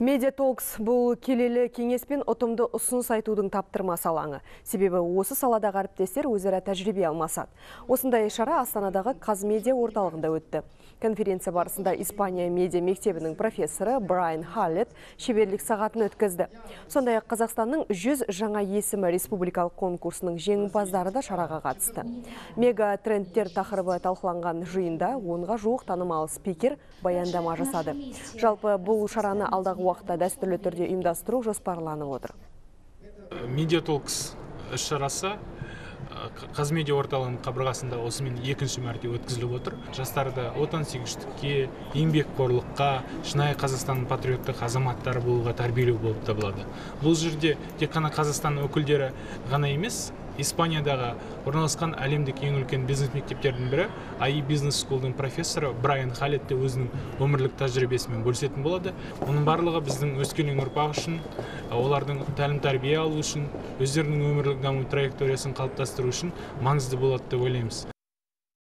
Медиа Talks бұл келелі кеңес пен ұтымды ұсыныс айтудың таптырмас алаңы. Себебі осы саладағы әріптестер өзара тәжірибе алмасады. Осындай шара Астанадағы Қазмедиа орталығында өтті. Конференция барысында Испания медиа мектебінің профессоры Брайан Халлет шеберлік сағатын өткізді. Сондай-ақ Қазақстанның 100 жаңа есімі республикалық конкурсының жеңімпаздары да шараға қатысты. Мега трендтер тақырыбы талқыланған жиында онға жуық танымал спикер баяндама жасады. Жалпы бұл шараны алдағы уақытта дәстүрлі түрде ұйымдастыру жоспарланып отыр. медиатолкс іс шарасы қазмедиа орталығының қабырғасында осымен екінші мәрте өткізіліп отыр жастарды отансүйгіштікке еңбекқорлыққа шынайы қазақстанның патриоттық азаматтары болуға тәрбиелеу болып табылады бұл жерде тек қана қазақстан өкілдері ғана емес испаниядағы орналасқан әлемдік ең үлкен бизнес мектептердің бірі аи бизнес скулдың профессоры брайан халет те өзінің өмірлік тәжірибесімен бөлісетін болады. Оның барлығы біздің өскелең ұрпақ үшін олардың тәлім тәрбие алу үшін өздерінің өмірлік даму траекториясын қалыптастыру үшін маңызды болады деп ойлаймыз.